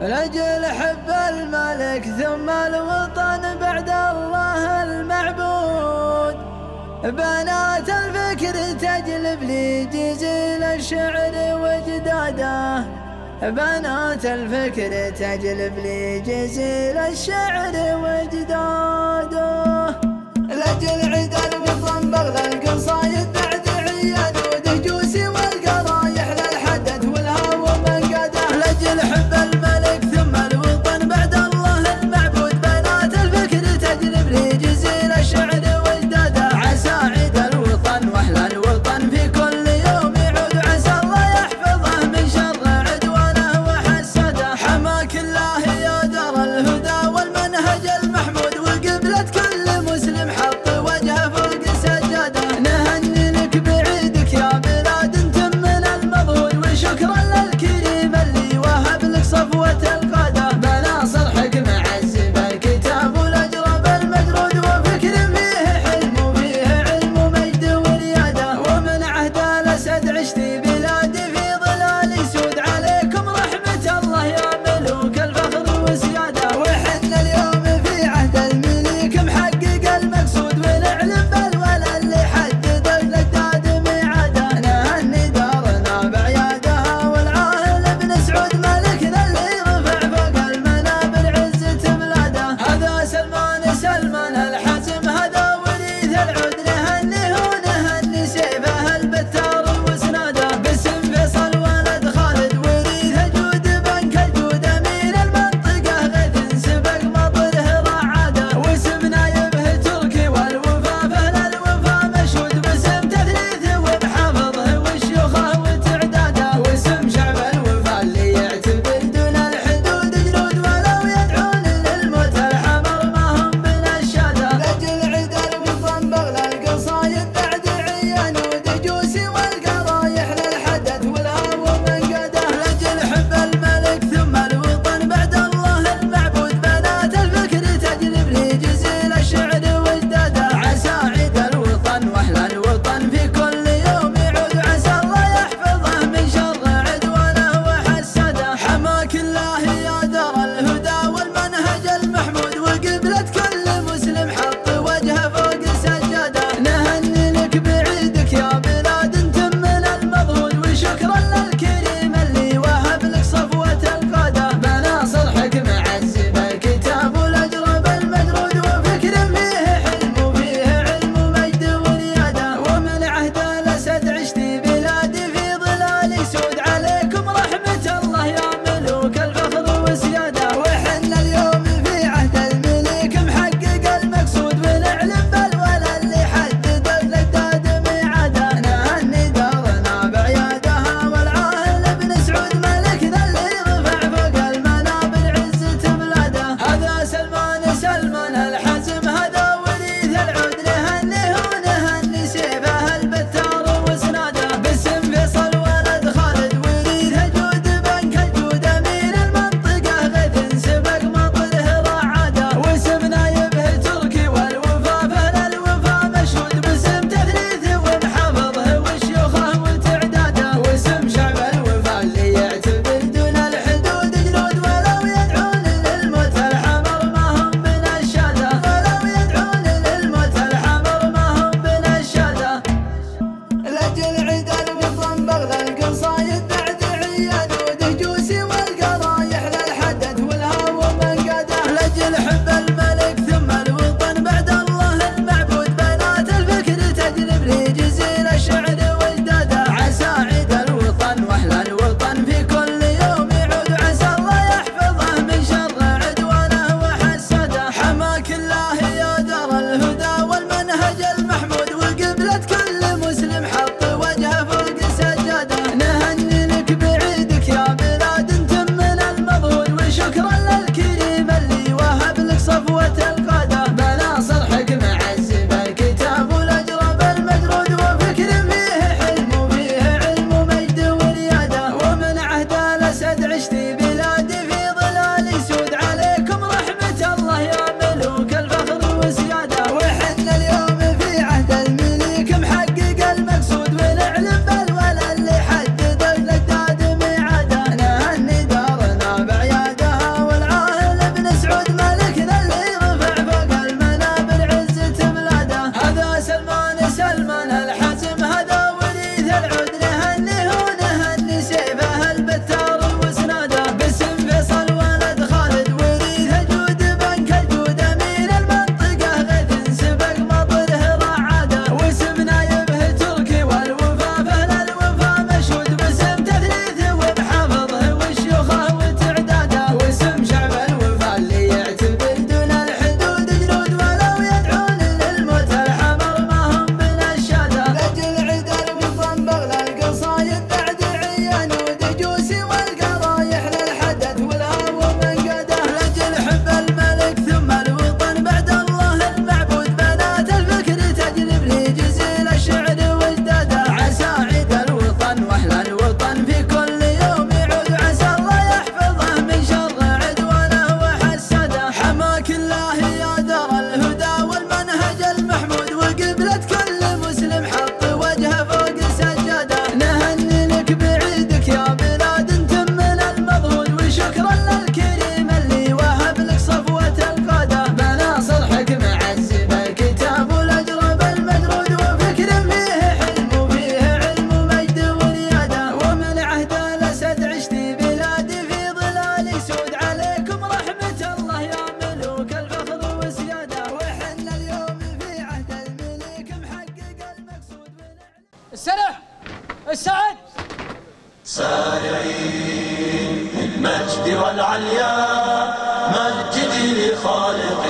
لجل حب الملك ثم الوطن بعد الله المعبود. بنات الفكر تجلب لي جزيل الشعر وجداده. بنات الفكر تجلب لي جزيل الشعر وجداده. لجل عيد الوطن بالغيب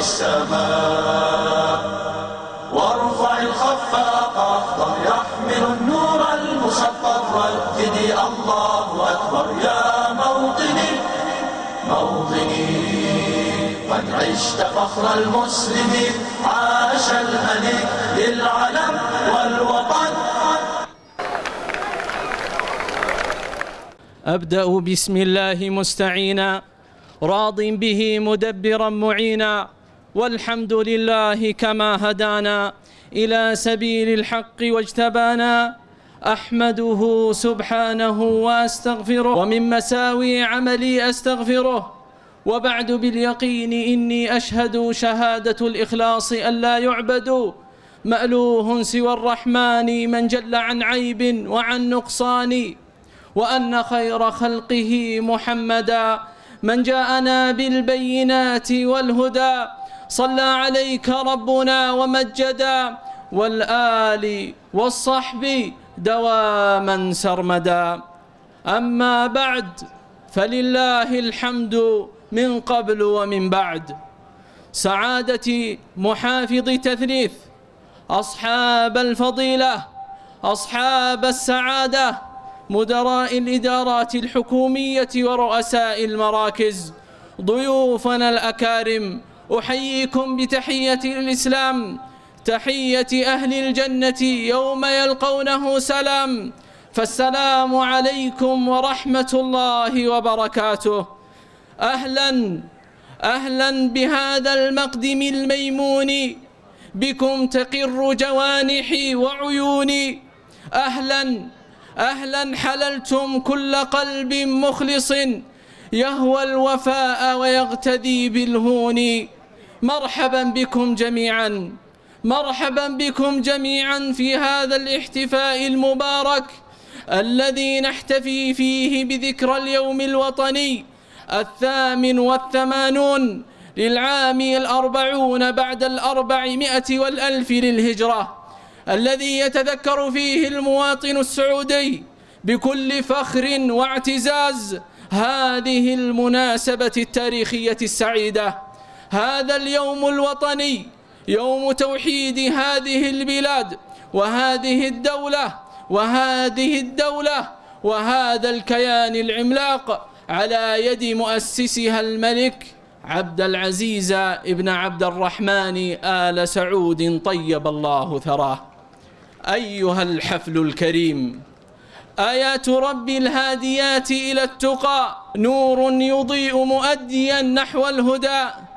السماء. وارفع الخفاق أخضر يحمل النور المسطر رددي الله أكبر. يا موطني موطني قد عشت فخر المسلمين عاش الهني للعلم والوطن. أبدأ بسم الله مستعينا راض به مدبرا معينا. والحمد لله كما هدانا إلى سبيل الحق واجتبانا أحمده سبحانه وأستغفره ومن مساوي عملي أستغفره وبعد باليقين إني أشهد شهادة الإخلاص ألا يعبد مألوه سوى الرحمن من جل عن عيب وعن نقصان وأن خير خلقه محمدا من جاءنا بالبينات والهدى صلى عليك ربنا ومجدا والآل والصحب دواما سرمدا. أما بعد فلله الحمد من قبل ومن بعد. سعادة محافظ تثليث أصحاب الفضيلة أصحاب السعادة مدراء الإدارات الحكومية ورؤساء المراكز ضيوفنا الأكارم أحييكم بتحية الإسلام. تحية أهل الجنة يوم يلقونه سلام. فالسلام عليكم ورحمة الله وبركاته. أهلا أهلا بهذا المقدم الميمون. بكم تقر جوانحي وعيوني. أهلا أهلا حللتم كل قلب مخلص. يهوى الوفاء ويغتدي بالهون. مرحبا بكم جميعا. مرحبا بكم جميعا في هذا الاحتفاء المبارك الذي نحتفي فيه بذكرى اليوم الوطني الثامن والثمانون للعام الأربعون بعد الأربعمائة والألف للهجرة الذي يتذكر فيه المواطن السعودي بكل فخر واعتزاز هذه المناسبة التاريخية السعيدة. هذا اليوم الوطني يوم توحيد هذه البلاد وهذه الدولة وهذه الدولة وهذا الكيان العملاق على يد مؤسسها الملك عبد العزيز ابن عبد الرحمن آل سعود طيب الله ثراه. أيها الحفل الكريم آيات رب الهاديات إلى التقى نور يضيء مؤديا نحو الهدى.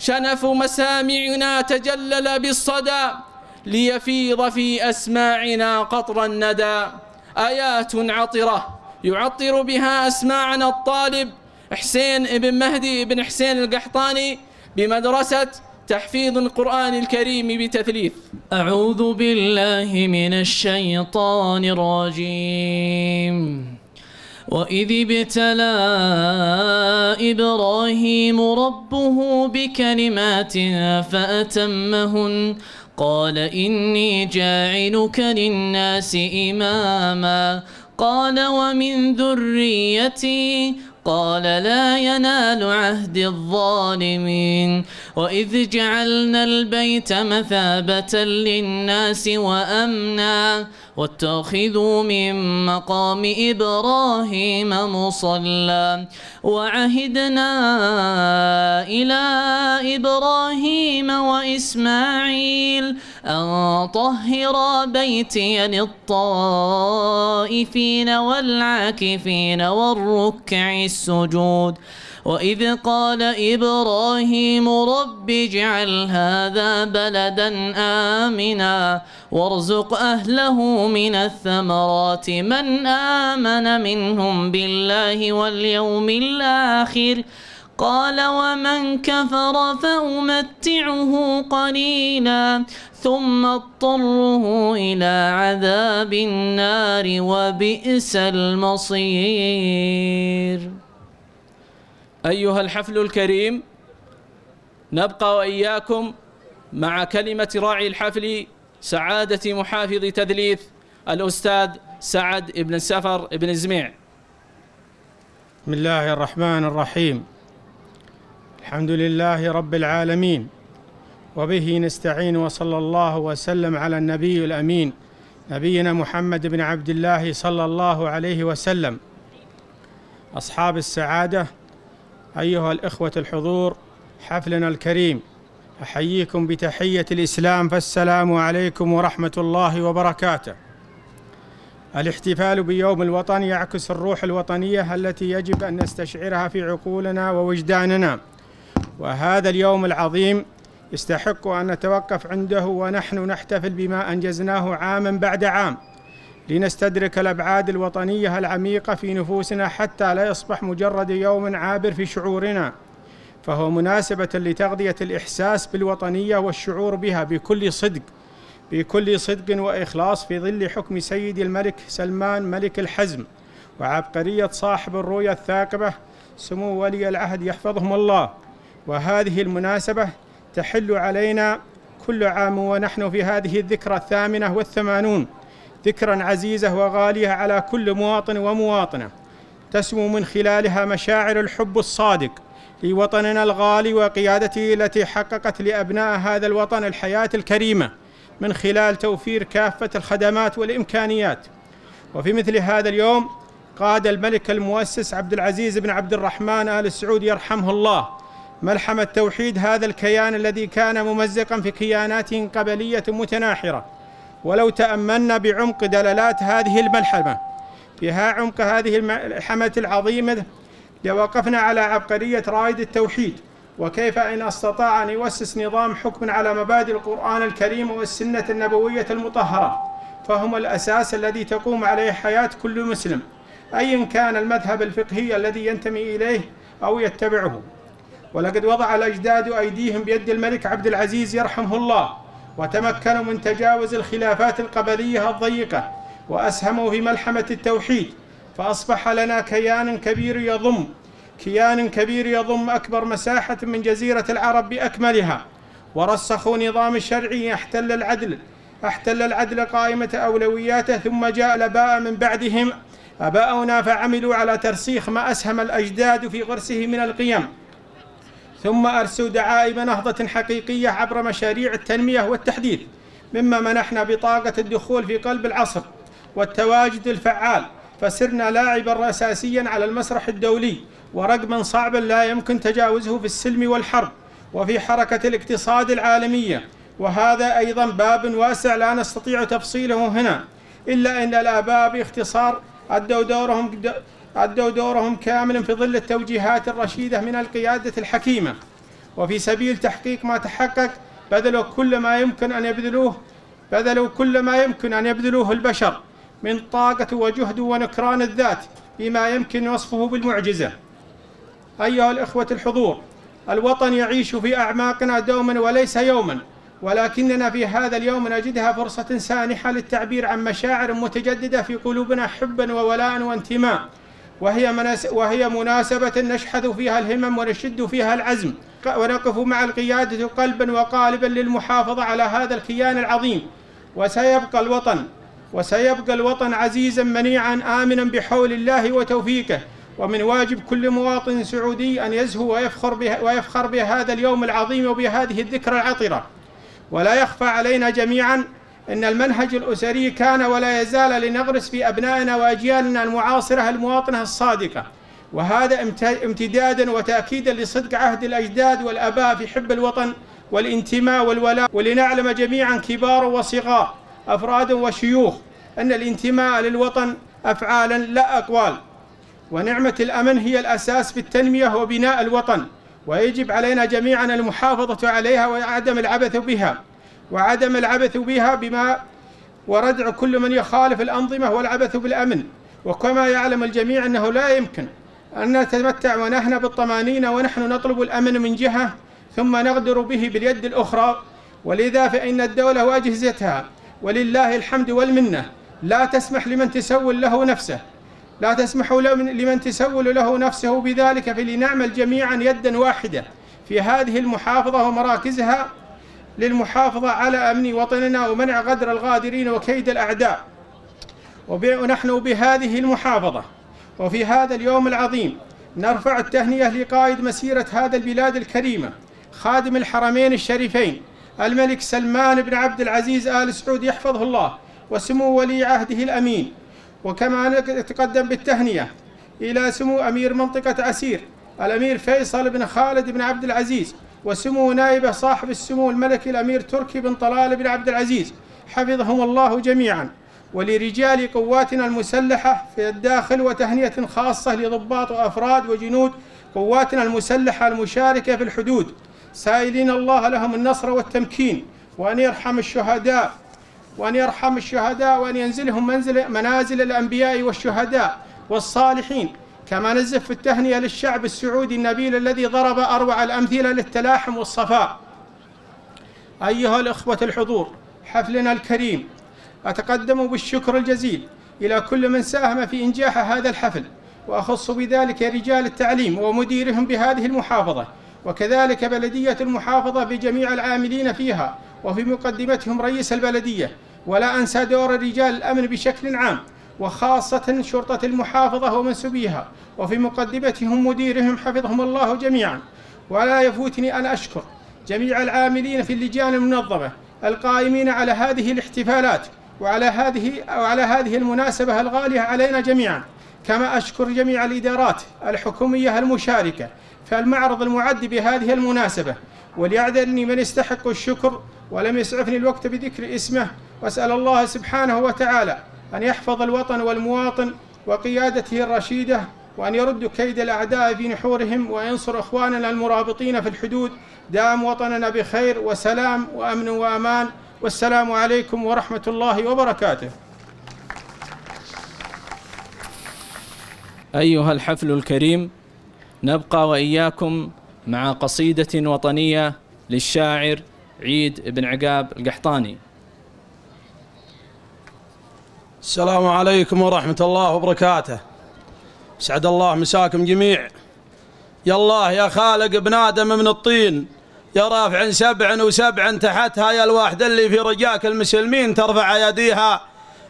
شنف مسامعنا تجلل بالصدى ليفيض في أسماعنا قطر الندى. آيات عطرة يعطر بها أسماعنا الطالب حسين بن مهدي بن حسين القحطاني بمدرسة تحفيظ القرآن الكريم بتثليث. أعوذ بالله من الشيطان الرجيم. وإذ ابتلى إبراهيم ربه بكلمات فأتمهن قال إني جاعلك للناس إماما قال ومن ذريتي قال لا ينال عهد الظالمين وإذ جعلنا البيت مثابة للناس وأمنا واتخذوا من مقام إبراهيم مصلى وعهدنا إلى إبراهيم وإسماعيل أن طهر بيتي للطائفين والعاكفين والركع السجود وإذ قال إبراهيم رب اجعل هذا بلدا آمنا وارزق أهله من الثمرات من آمن منهم بالله واليوم الآخر قال ومن كفر فأمتعه قليلا ثم اضطره إلى عذاب النار وبئس المصير أيها الحفل الكريم نبقى وإياكم مع كلمة راعي الحفل سعادة محافظ تدليث الأستاذ سعد بن سفر بن زميع. بسم الله الرحمن الرحيم. الحمد لله رب العالمين وبه نستعين وصلى الله وسلم على النبي الأمين نبينا محمد بن عبد الله صلى الله عليه وسلم. أصحاب السعادة أيها الإخوة الحضور حفلنا الكريم أحييكم بتحية الإسلام فالسلام عليكم ورحمة الله وبركاته. الاحتفال بيوم الوطن يعكس الروح الوطنية التي يجب أن نستشعرها في عقولنا ووجداننا. وهذا اليوم العظيم يستحق أن نتوقف عنده ونحن نحتفل بما أنجزناه عاما بعد عام. لنستدرك الأبعاد الوطنية العميقة في نفوسنا حتى لا يصبح مجرد يوم عابر في شعورنا فهو مناسبة لتغذية الإحساس بالوطنية والشعور بها بكل صدق بكل صدق وإخلاص في ظل حكم سيدي الملك سلمان ملك الحزم وعبقرية صاحب الرؤية الثاقبة سمو ولي العهد يحفظهم الله. وهذه المناسبة تحل علينا كل عام ونحن في هذه الذكرى الثامنة والثمانون. ذكرا عزيزة وغالية على كل مواطن ومواطنة. تسمو من خلالها مشاعر الحب الصادق لوطننا الغالي وقيادته التي حققت لأبناء هذا الوطن الحياة الكريمة من خلال توفير كافة الخدمات والإمكانيات. وفي مثل هذا اليوم قاد الملك المؤسس عبد العزيز بن عبد الرحمن آل سعود يرحمه الله ملحمة توحيد هذا الكيان الذي كان ممزقا في كيانات قبلية متناحرة. ولو تأملنا بعمق دلالات هذه الملحمة فيها عمق هذه الملحمة العظيمة لوقفنا على عبقرية رائد التوحيد وكيف إن أستطاع أن يؤسس نظام حكم على مبادئ القرآن الكريم والسنة النبوية المطهرة فهم الأساس الذي تقوم عليه حياة كل مسلم ايا كان المذهب الفقهي الذي ينتمي إليه أو يتبعه. ولقد وضع الأجداد أيديهم بيد الملك عبد العزيز يرحمه الله وتمكنوا من تجاوز الخلافات القبلية الضيقة وأسهموا في ملحمة التوحيد فأصبح لنا كيان كبير يضم كيان كبير يضم أكبر مساحة من جزيرة العرب بأكملها. ورسخوا نظام شرعي احتل العدل احتل العدل قائمة أولوياته ثم جاء الأباء من بعدهم. أباؤنا فعملوا على ترسيخ ما أسهم الأجداد في غرسه من القيم. ثم ارسوا دعائم نهضه حقيقية عبر مشاريع التنمية والتحديث مما منحنا بطاقة الدخول في قلب العصر والتواجد الفعال. فسرنا لاعبا اساسيا على المسرح الدولي ورقما صعبا لا يمكن تجاوزه في السلم والحرب وفي حركة الاقتصاد العالمية. وهذا أيضا باب واسع لا نستطيع تفصيله هنا إلا إن الأباء باختصار أدوا دورهم ادوا دورهم كاملا في ظل التوجيهات الرشيدة من القيادة الحكيمة. وفي سبيل تحقيق ما تحقق بذلوا كل ما يمكن أن يبذلوه بذلوا كل ما يمكن أن يبذلوه البشر من طاقة وجهد ونكران الذات بما يمكن وصفه بالمعجزة. أيها الإخوة الحضور الوطن يعيش في أعماقنا دوما وليس يوما ولكننا في هذا اليوم نجدها فرصة سانحة للتعبير عن مشاعر متجددة في قلوبنا حبا وولاء وانتماء. وهي وهي مناسبة نشحذ فيها الهمم ونشد فيها العزم. ونقف مع القيادة قلبا وقالبا للمحافظة على هذا الكيان العظيم. وسيبقى الوطن وسيبقى الوطن عزيزا منيعا آمنا بحول الله وتوفيقه. ومن واجب كل مواطن سعودي أن يزهو ويفخر به ويفخر بهذا اليوم العظيم وبهذه الذكرى العطرة. ولا يخفى علينا جميعا أن المنهج الأسري كان ولا يزال لنغرس في أبنائنا وأجيالنا المعاصرة المواطنة الصادقة. وهذا امتدادا وتأكيدا لصدق عهد الأجداد والآباء في حب الوطن والانتماء والولاء. ولنعلم جميعا كبار وصغار أفراد وشيوخ أن الانتماء للوطن أفعالا لا أقوال. ونعمة الأمن هي الأساس في التنمية وبناء الوطن. ويجب علينا جميعا المحافظة عليها وعدم العبث بها. وعدم العبث بها بما وردع كل من يخالف الأنظمة والعبث بالأمن. وكما يعلم الجميع أنه لا يمكن أن نتمتع ونحن بالطمأنينة ونحن نطلب الأمن من جهة ثم نغدر به باليد الأخرى. ولذا فإن الدولة وأجهزتها ولله الحمد والمنة لا تسمح لمن تسول له نفسه. لا تسمح لمن تسول له نفسه بذلك فلنعمل جميعا يدا واحدة في هذه المحافظة ومراكزها. للمحافظة على أمن وطننا ومنع غدر الغادرين وكيد الأعداء. ونحن بهذه المحافظة وفي هذا اليوم العظيم نرفع التهنئة لقائد مسيرة هذا البلاد الكريمة خادم الحرمين الشريفين الملك سلمان بن عبد العزيز آل سعود يحفظه الله وسمو ولي عهده الأمين. وكما نتقدم بالتهنئة إلى سمو أمير منطقة عسير الأمير فيصل بن خالد بن عبد العزيز وسمو نائبه صاحب السمو الملك الأمير تركي بن طلال بن عبد العزيز. حفظهم الله جميعا. ولرجال قواتنا المسلحة في الداخل وتهنئة خاصة لضباط وأفراد وجنود قواتنا المسلحة المشاركة في الحدود. سائلين الله لهم النصر والتمكين. وأن يرحم الشهداء. وأن يرحم الشهداء وأن ينزلهم منزل منازل الأنبياء والشهداء والصالحين. كما نزف في التهنئة للشعب السعودي النبيل الذي ضرب أروع الأمثلة للتلاحم والصفاء. أيها الأخوة الحضور حفلنا الكريم أتقدم بالشكر الجزيل إلى كل من ساهم في إنجاح هذا الحفل وأخص بذلك رجال التعليم ومديرهم بهذه المحافظة وكذلك بلدية المحافظة بجميع العاملين فيها وفي مقدمتهم رئيس البلدية. ولا أنسى دور رجال الأمن بشكل عام وخاصة شرطة المحافظة ومنسوبيها وفي مقدمتهم مديرهم حفظهم الله جميعا. ولا يفوتني أن أشكر جميع العاملين في اللجان المنظمة القائمين على هذه الاحتفالات وعلى هذه وعلى هذه المناسبة الغالية علينا جميعا. كما أشكر جميع الإدارات الحكومية المشاركة في المعرض المعد بهذه المناسبة. وليعذرني من يستحق الشكر ولم يسعفني الوقت بذكر اسمه. وأسأل الله سبحانه وتعالى أن يحفظ الوطن والمواطن وقيادته الرشيدة وأن يرد كيد الأعداء في نحورهم وينصر إخواننا المرابطين في الحدود. دام وطننا بخير وسلام وأمن وأمان. والسلام عليكم ورحمة الله وبركاته. أيها الحفل الكريم نبقى وإياكم مع قصيدة وطنية للشاعر عيد بن عقاب القحطاني. السلام عليكم ورحمة الله وبركاته. سعد الله مساكم جميع. يا الله يا خالق ابن آدم من الطين. يا رافع سبع وسبع تحتها يا الواحد اللي في رجاك المسلمين ترفع يديها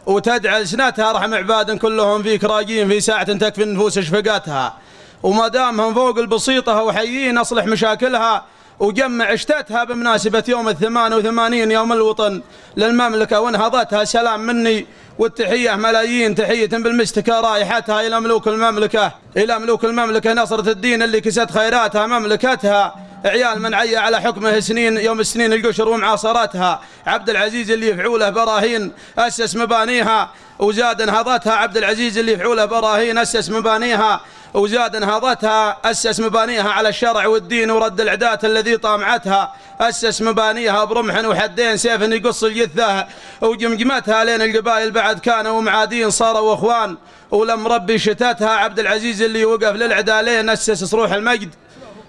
وتدعى لسنتها ارحم عباد كلهم فيك راجين في ساعة تكفي النفوس شفقتها. وما دامهم فوق البسيطة وحيين أصلح مشاكلها وجمع اشتتها بمناسبة يوم الثمان وثمانين يوم الوطن للمملكة وانهضتها سلام مني والتحية ملايين تحية بالمستكى رائحتها إلى ملوك المملكة إلى ملوك المملكة نصرة الدين اللي كست خيراتها مملكتها. عيال من عيا على حكمه سنين يوم السنين القشر ومعاصرتها. عبد العزيز اللي يفعوله براهين أسس مبانيها وزاد انهضتها عبد العزيز اللي يفعوله براهين أسس مبانيها. وزاد انهضتها أسس مبانيها على الشرع والدين ورد العدات الذي طامعتها. أسس مبانيها برمح وحدين سيف يقص الجثة وجمجمتها لين القبائل بعد كانوا معادين صاروا أخوان. ولم ربي شتاتها عبد العزيز اللي وقف للعدالين أسس صروح المجد.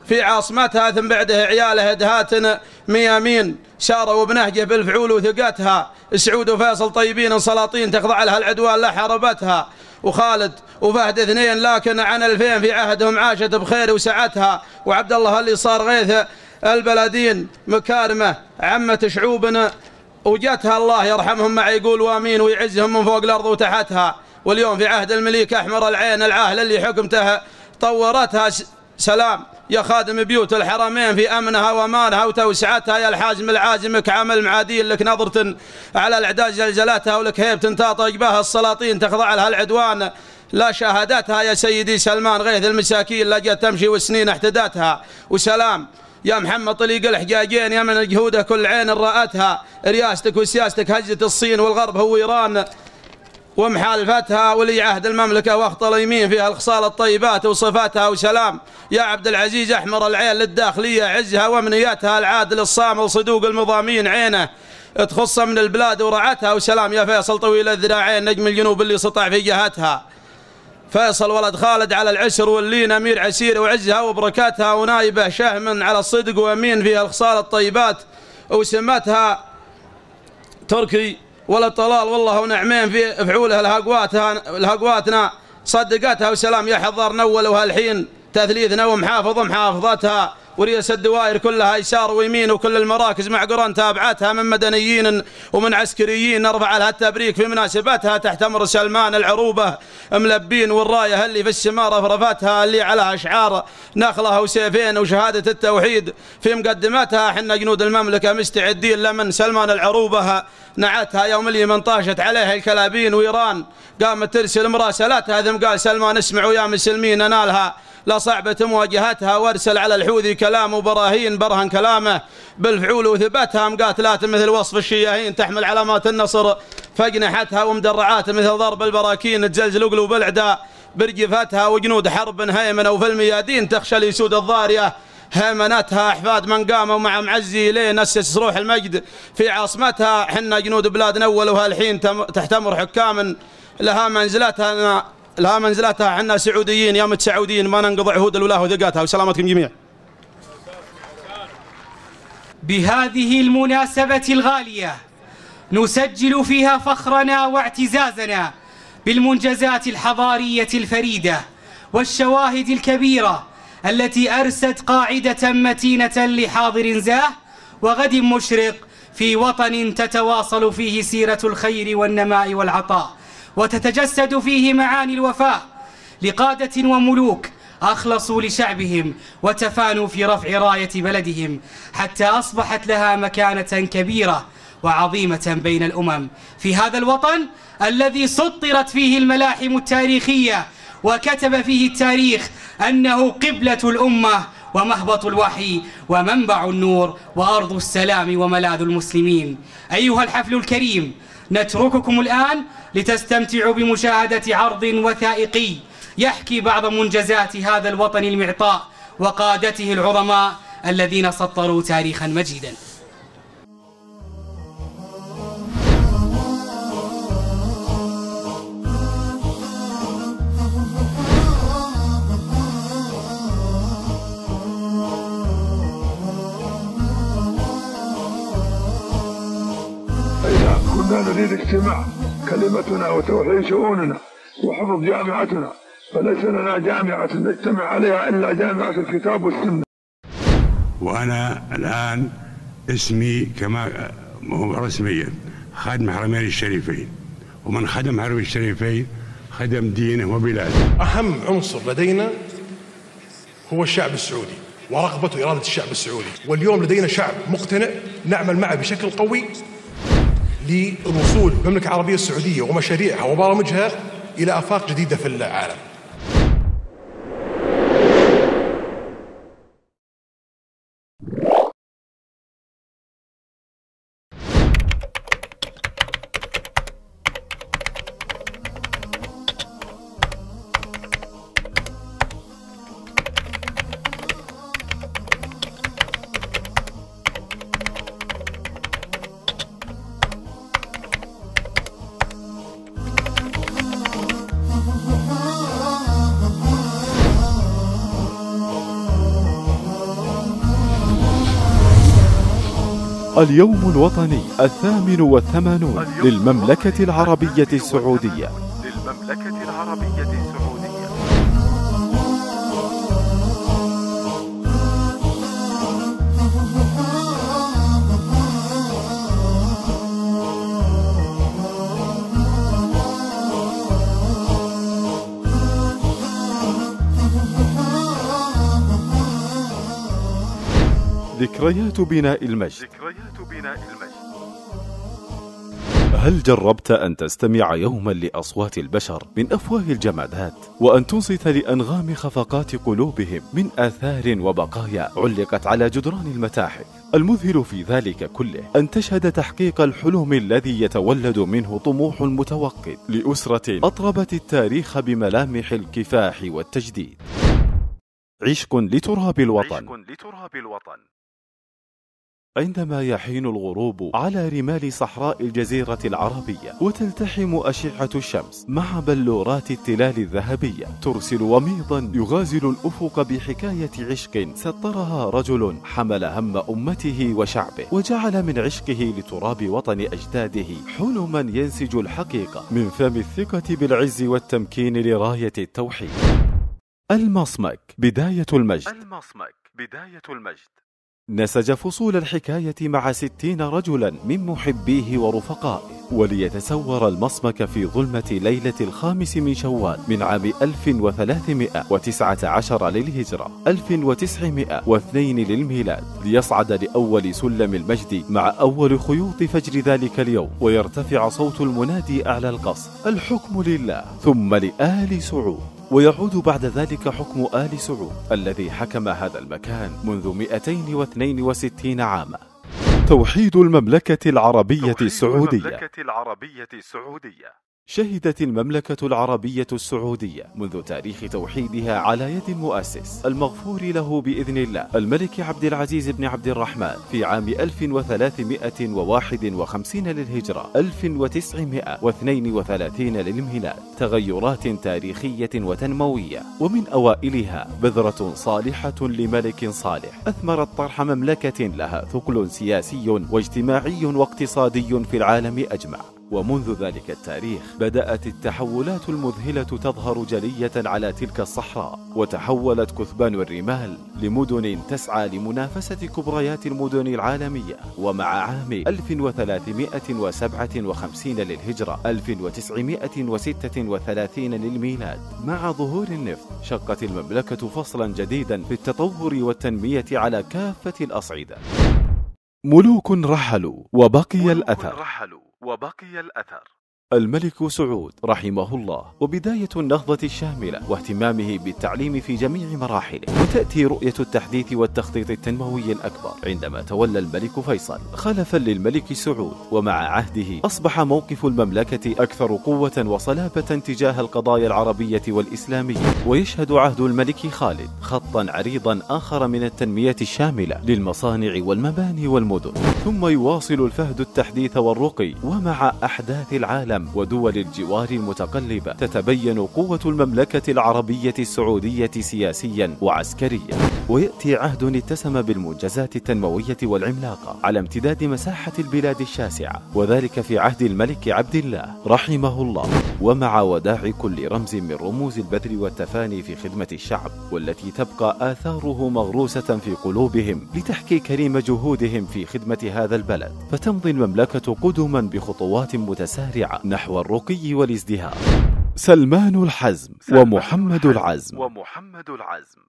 في عاصمتها ثم بعده عياله دهات ميامين. ساروا بنهجه بالفعول وثقتها سعود وفيصل طيبين سلاطين تخضع لها العدوان لا حاربتها وخالد وفهد اثنين لكن عن الفين في عهدهم عاشت بخير وسعتها. وعبد الله اللي صار غيث البلدين مكارمه عمة شعوبنا وجتها الله يرحمهم مع يقول وامين ويعزهم من فوق الأرض وتحتها. واليوم في عهد المليك أحمر العين العاهل اللي حكمته طورتها سلام. يا خادم بيوت الحرمين في أمنها وامانها وتوسعتها يا الحازم العازم كعمل معادين لك نظرة على الأعداء زلزلتها ولك هيبة تنطاطق بها السلاطين تخضع لها العدوان. لا شاهدتها يا سيدي سلمان غيث المساكين لا جت تمشي والسنين احتدتها وسلام يا محمد طليق الحجاجين يا من جهوده كل عين رأتها. رياستك وسياستك هزت الصين والغرب هو إيران. ومحالفتها ولي عهد المملكة واخط اليمين فيها الخصال الطيبات وصفاتها وسلام. يا عبد العزيز أحمر العين للداخلية عزها وامنياتها العادل الصامل صدوق المضامين عينه تخص من البلاد ورعتها. وسلام يا فيصل طويل الذراعين نجم الجنوب اللي سطع في جهتها. فيصل ولد خالد على العسر واللين أمير عسير وعزها وبركاتها ونايبه شهم على الصدق وأمين فيها الخصال الطيبات. وسمتها تركي ولا طلال والله ونعمين في فعولها. الهقواتها الهقواتنا صدقتها وسلام يا حضار نول وهالحين تثليثنا ومحافظ محافظتها ورياس الدوائر كلها يسار ويمين وكل المراكز مع قران تابعتها من مدنيين ومن عسكريين. نرفع لها التبريك في مناسبتها تحت أمر سلمان العروبة. ملبين والراية اللي في السماء رفرفتها اللي على أشعار. نخلة وسيفين وشهادة التوحيد في مقدمتها إحنا جنود المملكة مستعدين لمن سلمان العروبة. نعتها يوم اللي منطاشت عليه الكلابين وإيران. قامت ترسل مراسلاتها. ثم قال سلمان اسمعوا يا مسلمين أنالها. لا صعبة مواجهتها وارسل على الحوذي كلام وبراهين برهن كلامه. بالفعول وثبتها مقاتلات مثل وصف الشياهين تحمل علامات النصر. فاجنحتها ومدرعات مثل ضرب البراكين تزلزل قلوب العداء برجفتها وجنود حرب هيمنة وفي الميادين تخشى اليسود الضارية. هيمنتها أحفاد من قاموا مع معزي لين أسس روح المجد. في عاصمتها حنا جنود بلادنا أولها الحين تحت أمر حكام لها منزلتها لها منزلتها حنا سعوديين يا متسعودين ما ننقض عهود الولاة وثقاتها. وسلامتكم جميعا. بهذه المناسبة الغالية نسجل فيها فخرنا واعتزازنا بالمنجزات الحضارية الفريدة والشواهد الكبيرة التي أرست قاعدة متينة لحاضر زاه وغد مشرق في وطن تتواصل فيه سيرة الخير والنماء والعطاء. وتتجسد فيه معاني الوفاء لقادة وملوك أخلصوا لشعبهم وتفانوا في رفع راية بلدهم حتى أصبحت لها مكانة كبيرة وعظيمة بين الأمم. في هذا الوطن الذي سطرت فيه الملاحم التاريخية وكتب فيه التاريخ أنه قبلة الأمة ومهبط الوحي ومنبع النور وأرض السلام وملاذ المسلمين. أيها الحفل الكريم نترككم الآن لتستمتعوا بمشاهدة عرض وثائقي يحكي بعض منجزات هذا الوطن المعطاء وقادته العظماء الذين سطروا تاريخا مجيدا. كنا نريد اجتماع كلمتنا وتوحيد شؤوننا وحفظ جامعتنا فليس لنا جامعة نجتمع عليها إلا جامعة الكتاب والسنة. وأنا الآن اسمي كما هو رسميا خادم حرمين الشريفين ومن خدم حرمين الشريفين خدم دينه وبلاده. أهم عنصر لدينا هو الشعب السعودي ورغبة وإرادة الشعب السعودي واليوم لدينا شعب مقتنع نعمل معه بشكل قوي للوصول. المملكة العربية السعودية ومشاريعها وبرامجها إلى آفاق جديدة في العالم. اليوم الوطني الثامن والثمانون للمملكة العربية السعودية. ذكريات بناء المجد. ذكريات بناء المجد. هل جربت أن تستمع يوما لأصوات البشر من أفواه الجمادات؟ وأن تنصت لأنغام خفقات قلوبهم من آثار وبقايا علقت على جدران المتاحف. المذهل في ذلك كله أن تشهد تحقيق الحلم الذي يتولد منه طموح متوقد لأسرة أطربت التاريخ بملامح الكفاح والتجديد. عشق لتراب الوطن. عشق لتراب الوطن. عندما يحين الغروب على رمال صحراء الجزيرة العربية وتلتحم أشعة الشمس مع بلورات التلال الذهبية ترسل وميضا يغازل الأفق بحكاية عشق سطرها رجل حمل هم أمته وشعبه وجعل من عشقه لتراب وطن أجداده حلما ينسج الحقيقة من فم الثقة بالعز والتمكين لراية التوحيد. المصمك بداية المجد. المصمك بداية المجد. نسج فصول الحكاية مع ستين رجلا من محبيه ورفقائه وليتسور المصمك في ظلمة ليلة الخامس من شوال من عام 1319 للهجرة 1902 للميلاد ليصعد لأول سلم المجد مع أول خيوط فجر ذلك اليوم ويرتفع صوت المنادي أعلى القصر الحكم لله ثم لآل سعود. ويعود بعد ذلك حكم آل سعود الذي حكم هذا المكان منذ 262 عاما. توحيد المملكة العربية السعودية المملكة العربية السعودية. شهدت المملكة العربية السعودية منذ تاريخ توحيدها على يد المؤسس المغفور له بإذن الله الملك عبد العزيز بن عبد الرحمن في عام 1351 للهجرة 1932 للميلاد تغيرات تاريخية وتنموية ومن أوائلها بذرة صالحة لملك صالح. أثمرت طرح مملكة لها ثقل سياسي واجتماعي واقتصادي في العالم أجمع. ومنذ ذلك التاريخ بدأت التحولات المذهلة تظهر جلية على تلك الصحراء وتحولت كثبان الرمال لمدن تسعى لمنافسة كبريات المدن العالمية ومع عام 1357 للهجرة 1936 للميلاد. مع ظهور النفط شقت المملكة فصلا جديدا في التطور والتنمية على كافة الأصعدة. ملوك رحلوا وبقي الأثر. رحلوا وبقي الأثر. الملك سعود رحمه الله وبداية النهضة الشاملة واهتمامه بالتعليم في جميع مراحله وتأتي رؤية التحديث والتخطيط التنموي الأكبر. عندما تولى الملك فيصل خلفا للملك سعود ومع عهده أصبح موقف المملكة أكثر قوة وصلابة تجاه القضايا العربية والإسلامية ويشهد عهد الملك خالد خطا عريضا آخر من التنمية الشاملة للمصانع والمباني والمدن. ثم يواصل الفهد التحديث والرقي ومع أحداث العالم ودول الجوار المتقلبة تتبين قوة المملكة العربية السعودية سياسيا وعسكريا. ويأتي عهد اتسم بالمنجزات التنموية والعملاقة على امتداد مساحة البلاد الشاسعة وذلك في عهد الملك عبد الله رحمه الله. ومع وداع كل رمز من رموز البذل والتفاني في خدمة الشعب والتي تبقى آثاره مغروسة في قلوبهم لتحكي كريم جهودهم في خدمة هذا البلد فتمضي المملكة قدما بخطوات متسارعة نحو الرقي والازدهار. سلمان الحزم ومحمد العزم. ومحمد العزم.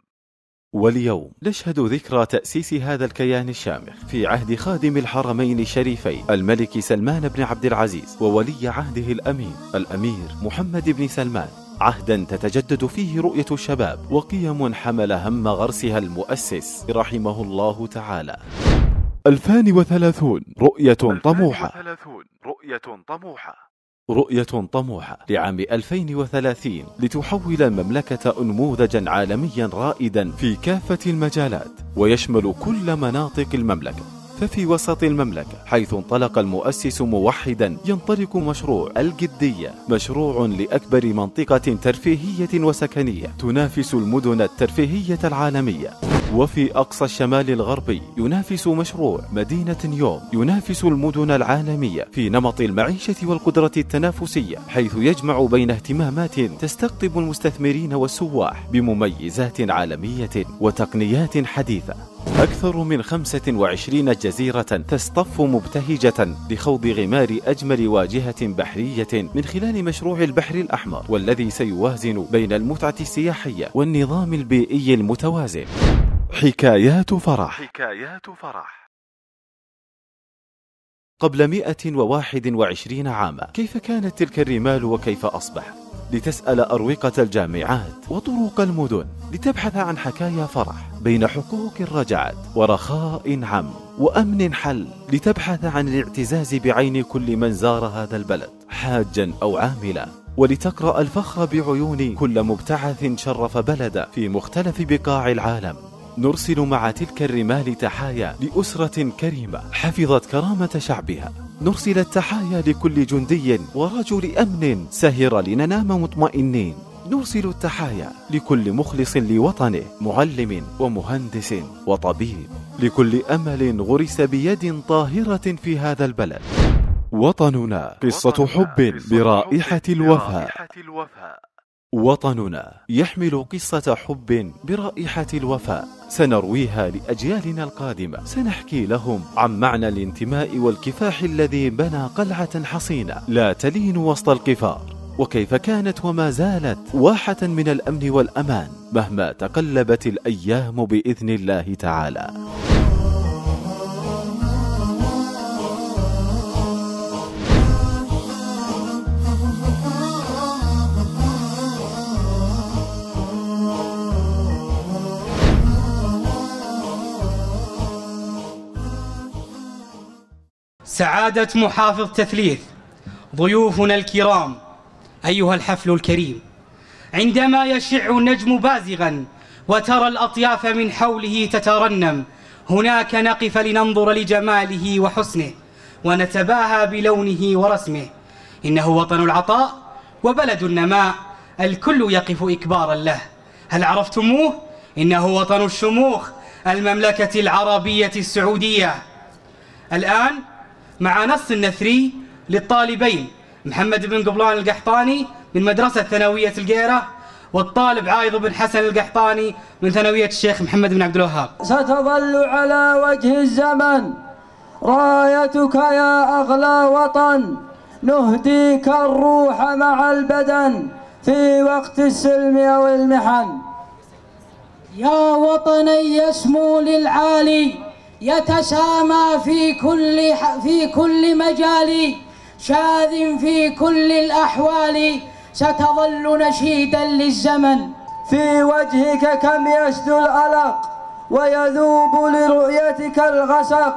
واليوم نشهد ذكرى تأسيس هذا الكيان الشامخ في عهد خادم الحرمين الشريفين الملك سلمان بن عبد العزيز وولي عهده الأمين الأمير محمد بن سلمان. عهدا تتجدد فيه رؤية الشباب وقيم حمل هم غرسها المؤسس رحمه الله تعالى. 2030 رؤية طموحة. 2030 رؤية طموحة. رؤية طموحة لعام 2030 لتحول المملكة أنموذجا عالميا رائدا في كافة المجالات ويشمل كل مناطق المملكة. ففي وسط المملكة حيث انطلق المؤسس موحدا ينطلق مشروع الجدية مشروع لأكبر منطقة ترفيهية وسكنية تنافس المدن الترفيهية العالمية. وفي أقصى الشمال الغربي ينافس مشروع مدينة يوم ينافس المدن العالمية في نمط المعيشة والقدرة التنافسية حيث يجمع بين اهتمامات تستقطب المستثمرين والسواح بمميزات عالمية وتقنيات حديثة. أكثر من 25 جزيرة تصطف مبتهجة لخوض غمار أجمل واجهة بحرية من خلال مشروع البحر الأحمر والذي سيوازن بين المتعة السياحية والنظام البيئي المتوازن. حكايات فرح. حكايات فرح. قبل 121 عاما. كيف كانت تلك الرمال وكيف أصبحت لتسأل أروقة الجامعات وطرق المدن لتبحث عن حكايا فرح بين حقوق رجعت ورخاء عم وأمن حل لتبحث عن الاعتزاز بعين كل من زار هذا البلد حاجا أو عاملا. ولتقرأ الفخر بعيون كل مبتعث شرف بلد في مختلف بقاع العالم. نرسل مع تلك الرمال تحايا لأسرة كريمة حفظت كرامة شعبها. نرسل التحايا لكل جندي ورجل أمن سهر لننام مطمئنين. نرسل التحايا لكل مخلص لوطنه معلم ومهندس وطبيب. لكل أمل غرس بيد طاهرة في هذا البلد. وطننا قصة حب رائحة الوفاء. وطننا يحمل قصة حب برائحة الوفاء. سنرويها لأجيالنا القادمة. سنحكي لهم عن معنى الانتماء والكفاح الذي بنى قلعة حصينة. لا تلين وسط القفار. وكيف كانت وما زالت واحة من الأمن والأمان مهما تقلبت الأيام بإذن الله تعالى. سعادة محافظ تثليث ضيوفنا الكرام أيها الحفل الكريم. عندما يشع النجم بازغا وترى الأطياف من حوله تترنم هناك نقف لننظر لجماله وحسنه ونتباهى بلونه ورسمه. إنه وطن العطاء وبلد النماء الكل يقف إكبارا له. هل عرفتموه؟ إنه وطن الشموخ المملكة العربية السعودية. الآن مع نص النثري للطالبين محمد بن قبلان القحطاني من مدرسة ثانوية القيرة والطالب عايض بن حسن القحطاني من ثانوية الشيخ محمد بن عبد الوهاب. ستظل على وجه الزمن رايتك يا أغلى وطن نهديك الروح مع البدن في وقت السلم أو المحن. يا وطني يسمو للعالي يتسامى في كل في كل مجال شاذ في كل الأحوال ستظل نشيدا للزمن. في وجهك كم يشدو الألق ويذوب لرؤيتك الغسق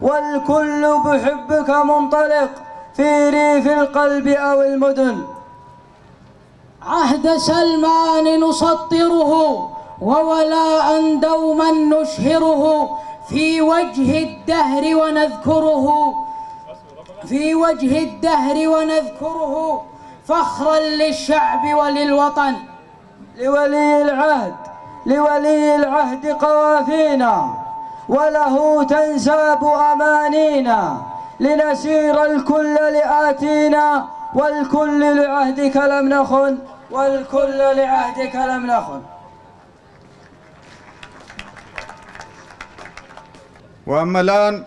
والكل بحبك منطلق في ريف القلب أو المدن. عهد سلمان نسطره وولاء دوما نشهره في وجه الدهر ونذكره في وجه الدهر ونذكره فخرا للشعب وللوطن. لولي العهد لولي العهد قوافينا وله تنساب أمانينا. لنسير الكل لآتينا والكل لعهدك لم نخن والكل لعهدك لم نخن. وأما الآن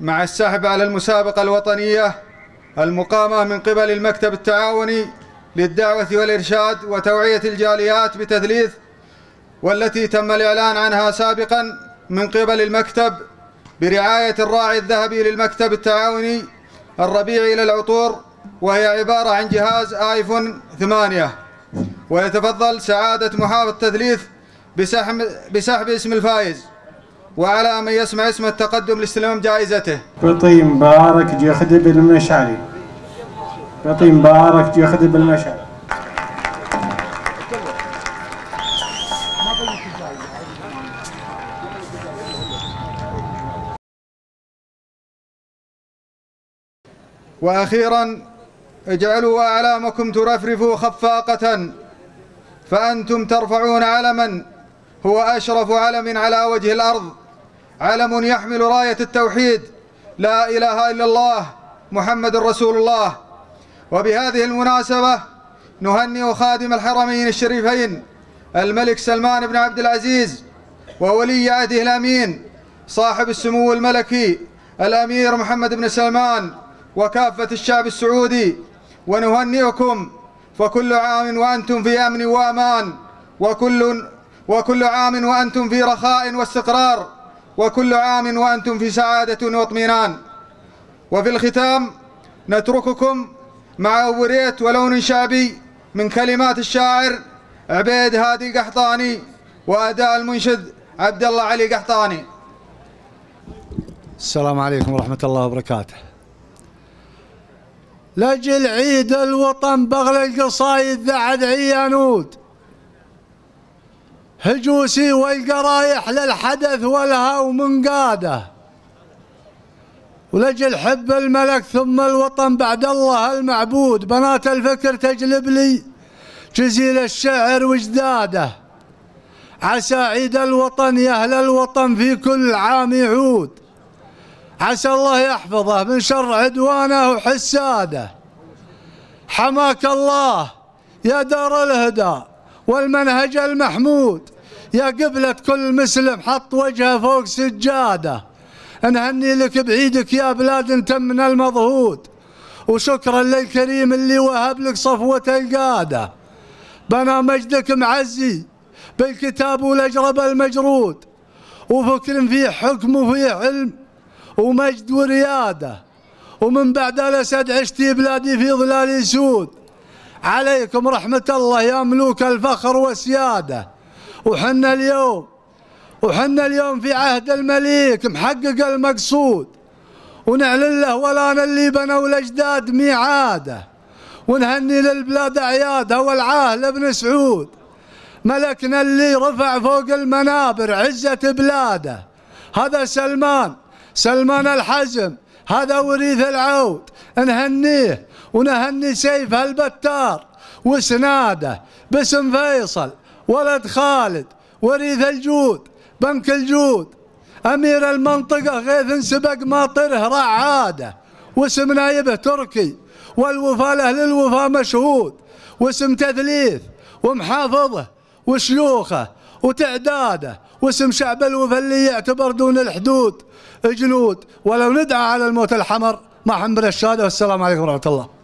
مع السحب على المسابقة الوطنية المقامة من قبل المكتب التعاوني للدعوة والإرشاد وتوعية الجاليات بتثليث والتي تم الإعلان عنها سابقا من قبل المكتب برعاية الراعي الذهبي للمكتب التعاوني الربيع إلى العطور وهي عبارة عن جهاز آيفون ثمانية. ويتفضل سعادة محافظ تثليث بسحب, بسحب اسم الفائز. وعلى من يسمع اسم التقدم لاستلام جائزته. بطي مبارك جخد بالمشعري بطي مبارك جخد بالمشعري وأخيرا اجعلوا أعلامكم ترفرفوا خفاقة فأنتم ترفعون علما هو أشرف علم على وجه الأرض. علم يحمل راية التوحيد. لا إله إلا الله محمد رسول الله. وبهذه المناسبة نهنئ خادم الحرمين الشريفين الملك سلمان بن عبد العزيز وولي عهده الأمين صاحب السمو الملكي الأمير محمد بن سلمان وكافة الشعب السعودي. ونهنئكم فكل عام وأنتم في أمن وأمان وكل وكل عام وأنتم في رخاء واستقرار. وكل عام وأنتم في سعادة واطمئنان. وفي الختام نترككم مع وريت ولون شعبي من كلمات الشاعر عبيد هادي قحطاني وأداء المنشد عبد الله علي قحطاني السلام عليكم ورحمة الله وبركاته. لجل عيد الوطن بغل القصايد ذعد عيانود هجوسي والقرايح للحدث والهو من قاده. ولجل حب الملك ثم الوطن بعد الله المعبود. بنات الفكر تجلب لي جزيل الشعر وجداده. عسى عيد الوطن يا أهل الوطن في كل عام يعود. عسى الله يحفظه من شر عدوانه وحساده. حماك الله يا دار الهدى. والمنهج المحمود. يا قبلة كل مسلم حط وجهه فوق سجادة. نهني لك بعيدك يا بلاد انت من المضهود. وشكرا للكريم اللي وهب لك صفوة القادة. بنا مجدك معزي بالكتاب والأجرب المجرود. وفكر فيه حكم وفيه علم ومجد وريادة. ومن بعد الأسد عشتي بلادي في ظلال سود. عليكم رحمة الله يا ملوك الفخر والسيادة. وحنا اليوم وحنا اليوم في عهد المليك محقق المقصود. ونعلن له ولانا اللي بنوا الأجداد ميعاده. ونهني للبلاد أعيادها والعاهل بن سعود. ملكنا اللي رفع فوق المنابر عزة بلاده. هذا سلمان سلمان الحزم هذا وريث العود. نهنيه ونهني سيف البتار وسناده باسم فيصل ولد خالد وريث الجود بنك الجود. أمير المنطقة غيث سبق ماطره رعاده واسم نايبه تركي والوفاء لأهل الوفاء مشهود. واسم تثليث ومحافظه وشيوخه وتعداده. واسم شعب الوفا اللي يعتبر دون الحدود جنود. ولو ندعى على الموت الحمر ما حمر الشهادة. والسلام عليكم ورحمة الله.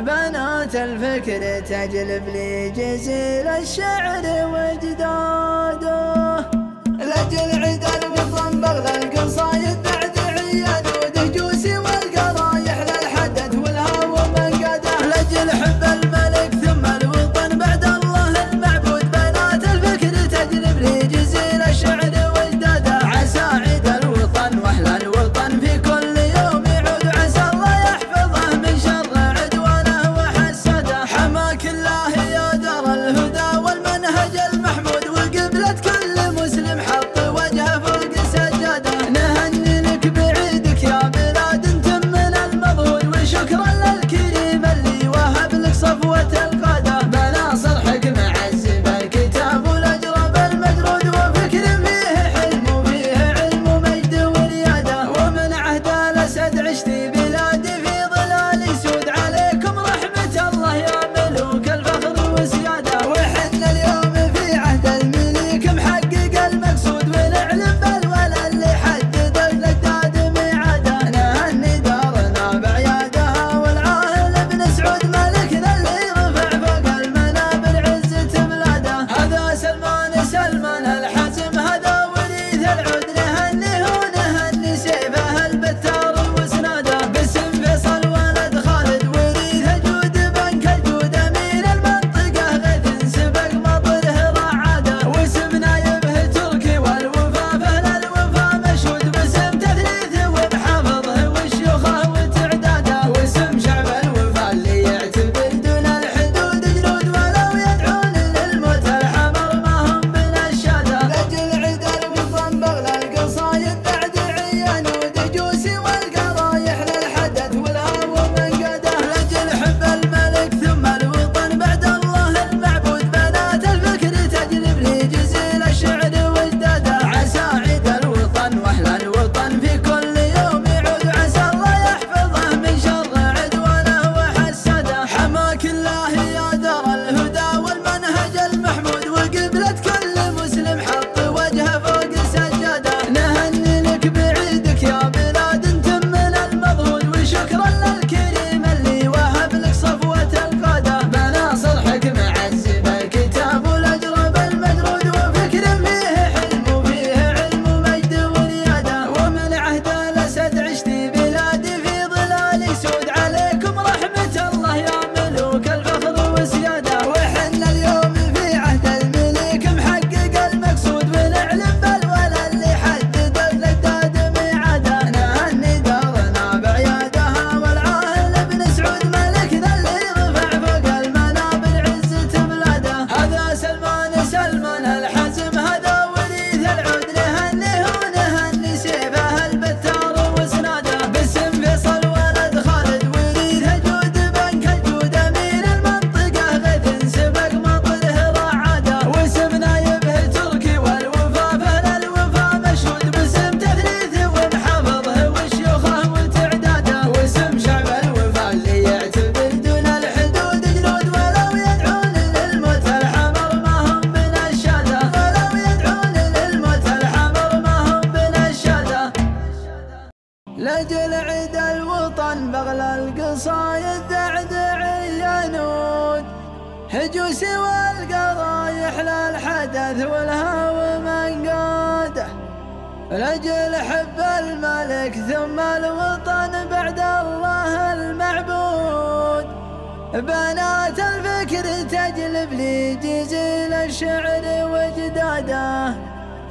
بنات الفكر تجلب لي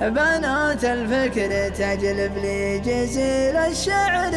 بنات الفكر تجلب لي جزيل الشعر.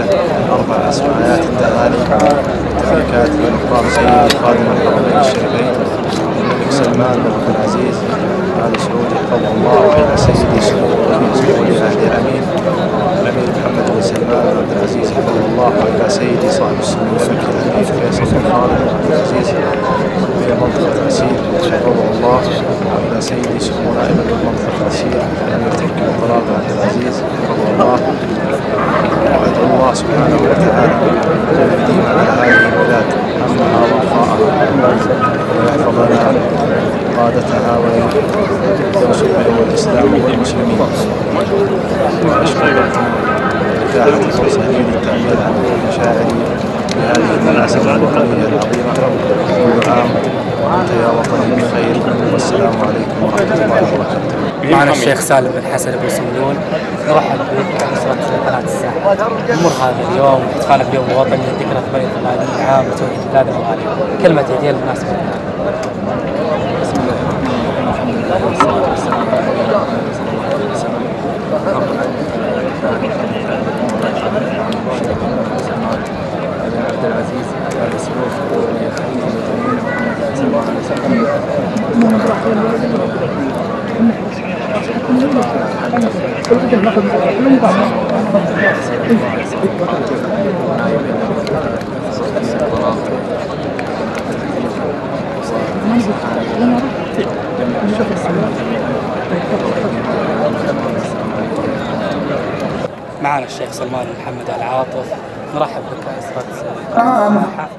أربع أسماعيات التهاني تبريكات للمقام سيد خادم الحرمين الشريفين الملك سلمان بن عبد العزيز آل سعودي قضى الله وإلى سيدي سعود الله الأمين الامير محمد بن سلمان عبد العزيز حفظه الله وإلى سيدي صاحب السمو الملكي الامير فيصل بن خالد عبد العزيز في منطقة عسير حفظه الله وإلى سيدي سمو نائب المنطقة عسير الامير تركي طلال عبد العزيز حفظه الله. وادعو الله سبحانه وتعالى ان يديم على هذه البلاد امنها ورخاءها ويحفظنا. قادتها وينصره الإسلام والمسلمين وأشكر إتاحة الفرصة للتعبير عن العظيمة كل عام وأنت يا بخير والسلام عليكم ورحمة الله وبركاته معنا الشيخ سالم بن حسن بن سمنون نرحب بك بأسرة قناة الساحة نمر هذا اليوم احتفالك اليوم وطني ذكرى 38 عام لتوحيد بلاد الغالية كلمة هدية المناسبة معنا الشيخ سلمان محمد العاطف نرحب بك يا آه، أسرة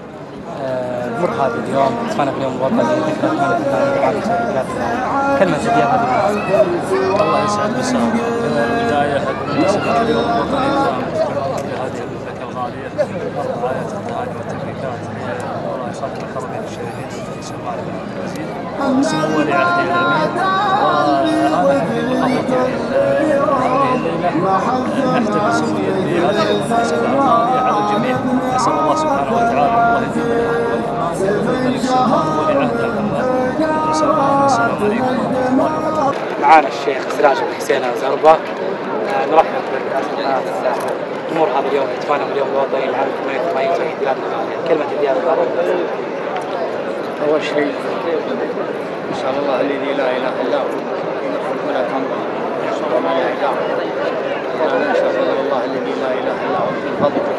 هذا اليوم. احتفالنا باليوم الوطني ذكرى 88 عام كلمة هدية هذه. الله يسعد مساك بداية بمناسبة اليوم الوطني في المملكة الغالية في الليلة نحتفل سويا بهذه المناسبة الغالية على الجميع نسأل الله سبحانه وتعالى الله معنا الشيخ سراج بن حسين الزربة آه، نرحب الساحة نمر هذا اليوم احتفالنا باليوم الوطني العام 88 شهيد بلاد الغالية كلمة هذه أول شيء نسأل الله الذي لا إله إلا هو يغفر ولا تنظر إله ولا ننسى فضل الله الذي لا إله إلا هو في فضله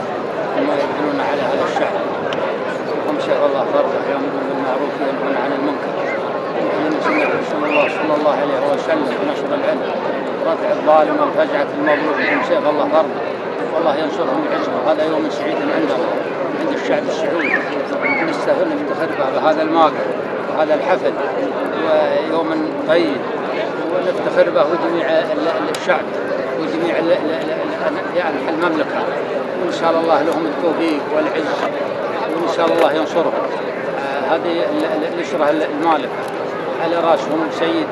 وما يبذلون على هذا الشعب وهم شهر الله فرضه يأمرون بالمعروف وينهون عن المنكر. ومن سنة رسول الله صلى الله عليه وسلم نشر العلم رفع الظالم وفجعة المظلوم هم شيخ الله فرضه والله ينصرهم بعزه هذا يوم سعيد عندنا عند الشعب السعودي. نستاهل نفتخر بهذا الموقع وهذا الحفل ويوم طيب ونفتخر به ال- الشعب وجميع يعني المملكة. وإن شاء الله لهم التوفيق والعز وإن شاء الله ينصرهم آه، هذه ال- ال- الأسرة المالكة على رأسهم سيدي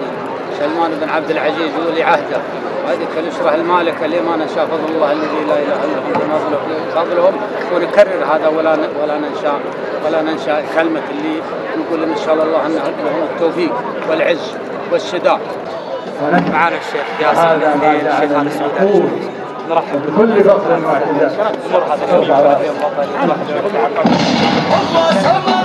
سلمان بن عبد العزيز ولي عهده. وهذه الأسرة المالكة اللي ما ننسى فضل الله الذي لا إله إلا هو بفضلهم ونكرر هذا ولا ولا ننسى ولا ننسى كلمة اللي نقول إن شاء الله أن لهم التوفيق والعز والسداد معنا الشيخ ياسر الشيخ آل شريف نرحب بكل فخر واعتزاز نمر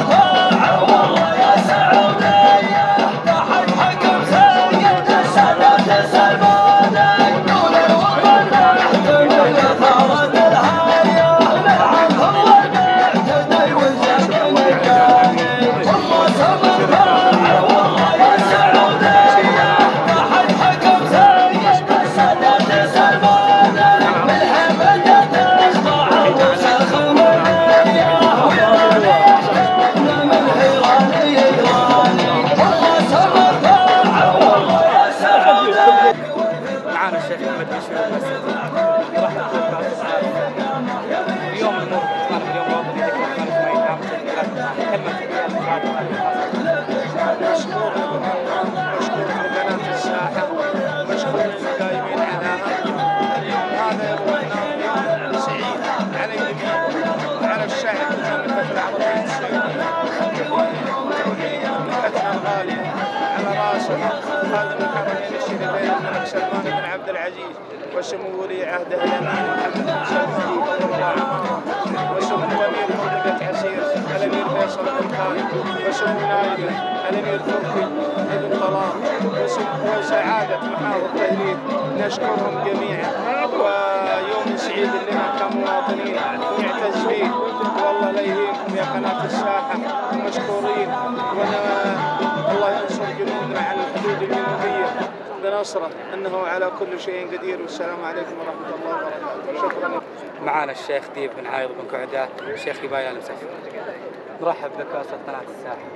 وسمو وسعاده محافظ تهريب نشكرهم جميعا. ويوم سعيد لنا كمواطنين ونعتز فيه والله لا يهينكم يا قناة الساحة. مشكورين. وأنا الله ينصر جنودنا على الحدود الجنوبية. بنصره. إنه على كل شيء قدير. والسلام عليكم ورحمة الله وبركاته. شكرا. معنا الشيخ ديب بن عايض بن كعدة الشيخ يبايع المسفر نرحب بك أسرة قناة الساحة.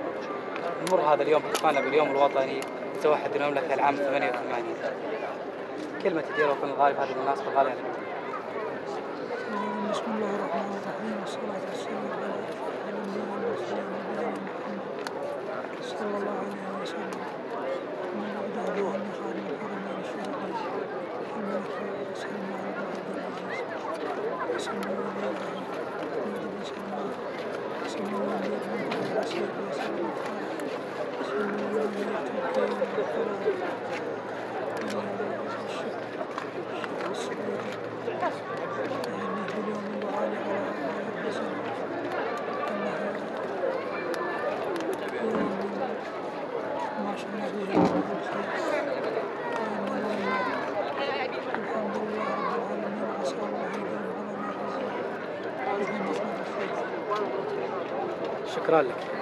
نمر هذا اليوم احتفالنا باليوم الوطني توحد المملكة العام 88 كلمة تدير وكل الغالب هذه المناسبة غالية عليك بسم الله الرحمن الرحيم. والصلاة والسلام على أشرف الأنبياء والمرسلين نبينا محمد. صلى الله عليه وسلم من بعد أن خادم الحرمين الشريفين الملك سلمان بن عبد العزيز وسلم ولي محمد بن سلمان وسلم ولي بن عبد العزيز وسلم وسلم ولي تركيا شكرا لك.